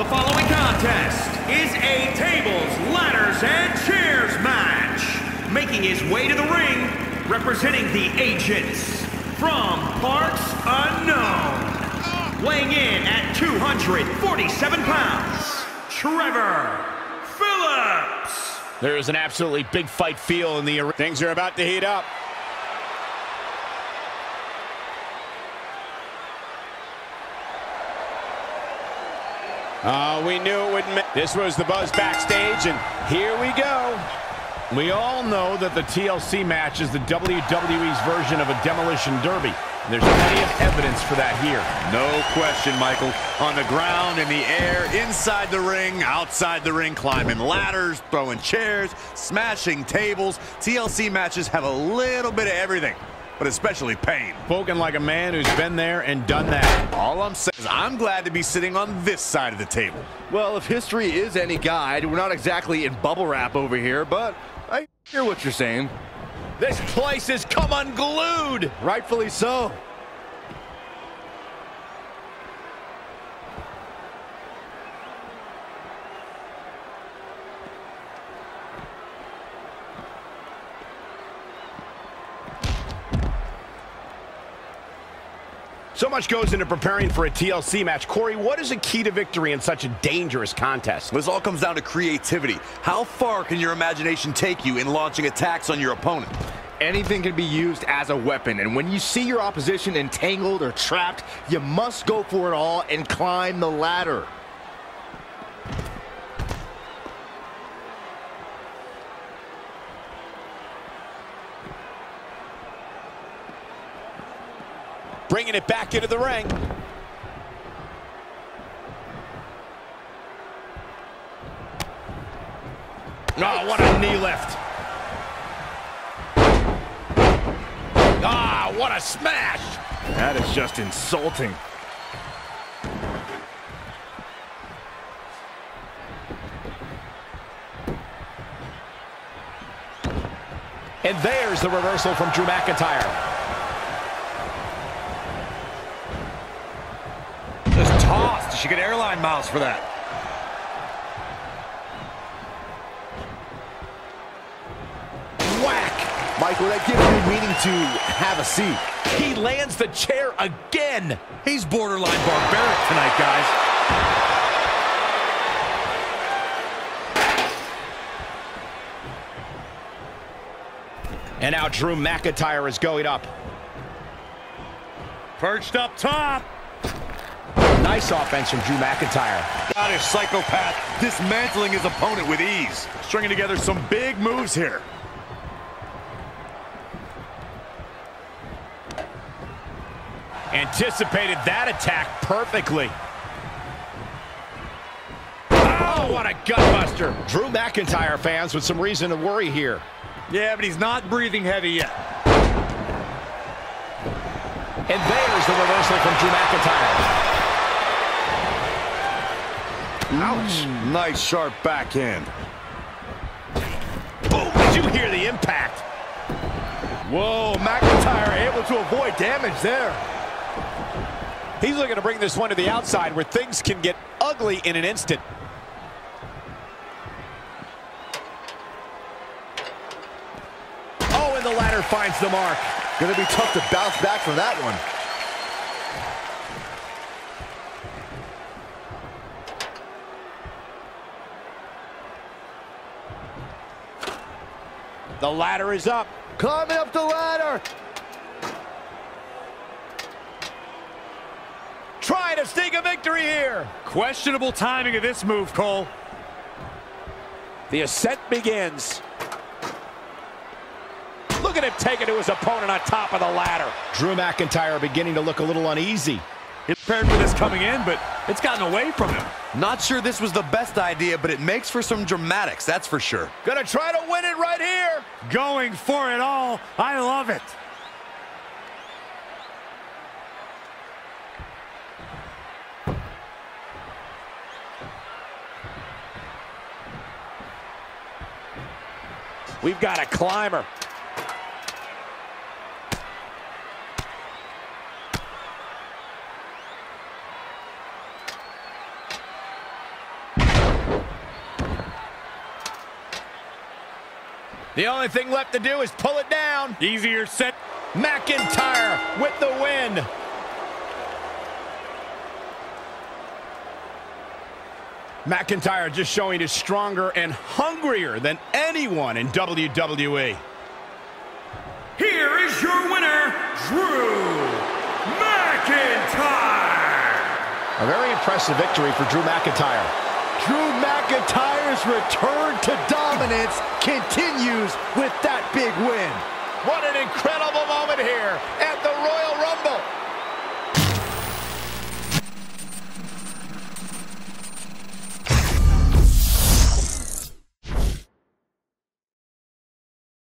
The following contest is a tables, ladders, and chairs match. Making his way to the ring, representing the Agents from parts unknown. Weighing in at 247 pounds, Trevor Phillips. There is an absolutely big fight feel in the arena. Things are about to heat up. Uh, we knew it would. This was the buzz backstage, and here we go. We all know that the TLC match is the WWE's version of a demolition derby. There's plenty of evidence for that here. No question, Michael. On the ground, in the air, inside the ring, outside the ring, climbing ladders, throwing chairs, smashing tables. TLC matches have a little bit of everything, but especially pain. Spoken like a man who's been there and done that. All I'm saying is I'm glad to be sitting on this side of the table. Well, if history is any guide, we're not exactly in bubble wrap over here, but I hear what you're saying. This place has come unglued. Rightfully so. So much goes into preparing for a TLC match. Corey, what is a key to victory in such a dangerous contest? This all comes down to creativity. How far can your imagination take you in launching attacks on your opponent? Anything can be used as a weapon, and when you see your opposition entangled or trapped, you must go for it all and climb the ladder. Bringing it back into the ring. Oh, what a knee lift. Ah, what a smash. That is just insulting. And there's the reversal from Drew McIntyre. Just tossed. She get airline miles for that. Whack. Michael, that gives me meaning to have a seat. He lands the chair again. He's borderline barbaric tonight, guys. And now Drew McIntyre is going up. Perched up top. Nice offense from Drew McIntyre. Scottish psychopath dismantling his opponent with ease. Stringing together some big moves here. Anticipated that attack perfectly. Oh, what a gutbuster. Drew McIntyre fans with some reason to worry here. Yeah, but he's not breathing heavy yet. And there's the reversal from Drew McIntyre. Ouch. Mm. Nice sharp backhand. Boom, did you hear the impact? Whoa, McIntyre able to avoid damage there. He's looking to bring this one to the outside where things can get ugly in an instant. Oh, and the ladder finds the mark. Gonna be tough to bounce back from that one. The ladder is up. Climbing up the ladder. Trying to sneak a victory here. Questionable timing of this move, Cole. The ascent begins. Look at him taking to his opponent on top of the ladder. Drew McIntyre beginning to look a little uneasy. Prepared for this coming in, but it's gotten away from him. Not sure this was the best idea, but it makes for some dramatics, that's for sure. Gonna try to win it right here. Going for it all. I love it. We've got a climber. The only thing left to do is pull it down. Easier said. McIntyre with the win. McIntyre just showing he's stronger and hungrier than anyone in WWE. Here is your winner, Drew McIntyre. A very impressive victory for Drew McIntyre. Drew McIntyre's return to dominance continues with that big win. What an incredible moment here